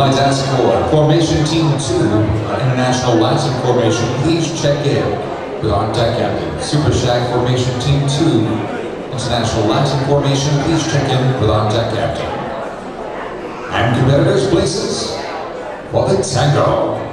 Like to ask for Formation Team 2, uh, International Latin Formation, please check in with our deck captain. Super Shag Formation Team 2, International Latin Formation, please check in with our deck captain. And competitors' places for the tango.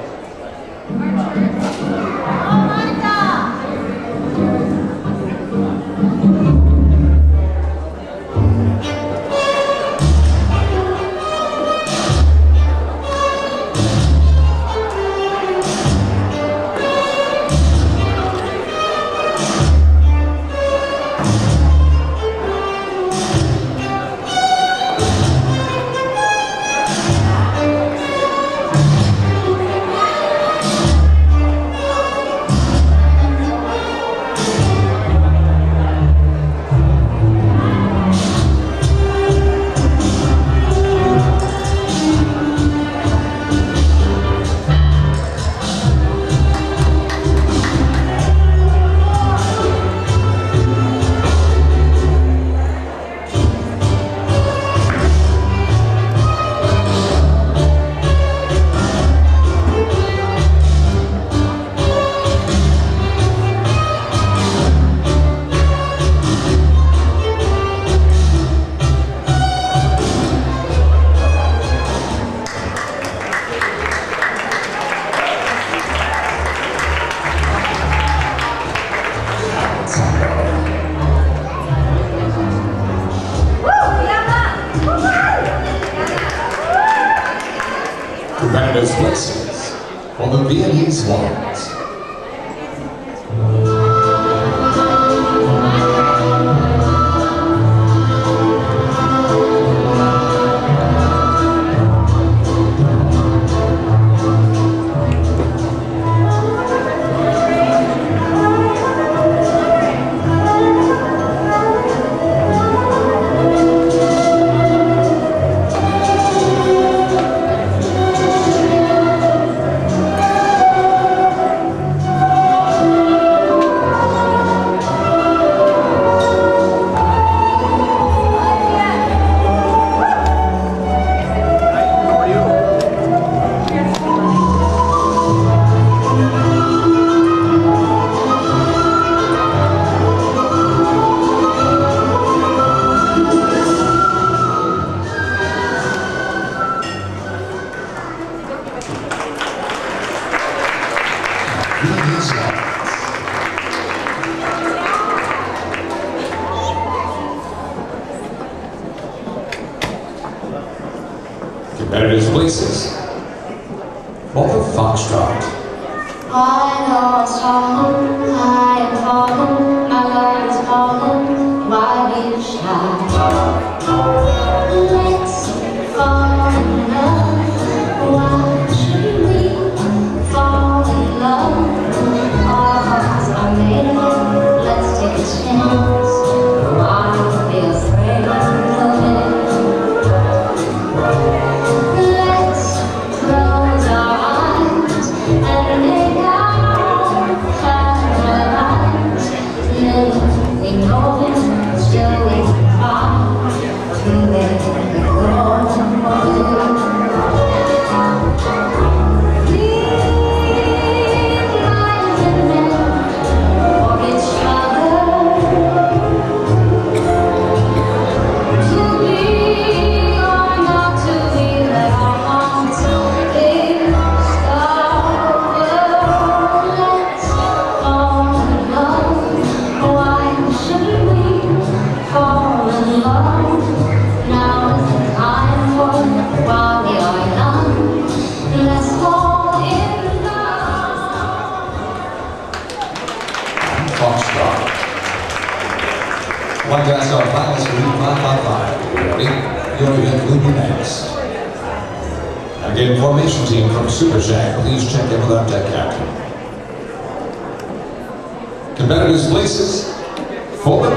For the Viennese Swans. Competitors' places. The Foxtrot. I lost home, I am fallen, 555. Ready? Your event will be next. Again, formation team from Super Shack, please check in with our deck captain. Competitors' places for the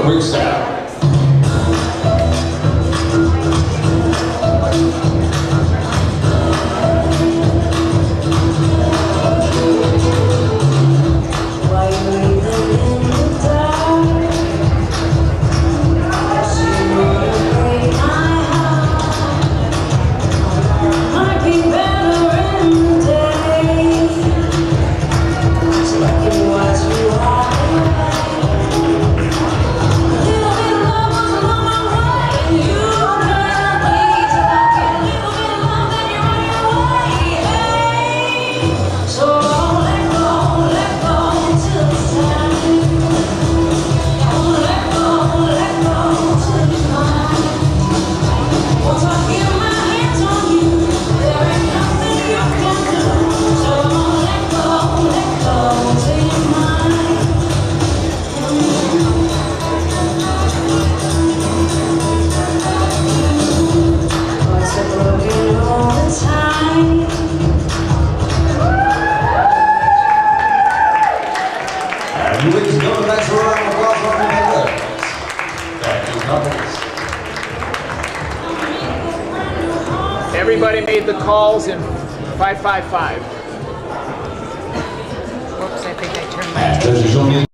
Everybody made the calls in 555. Whoops, I think I turned my...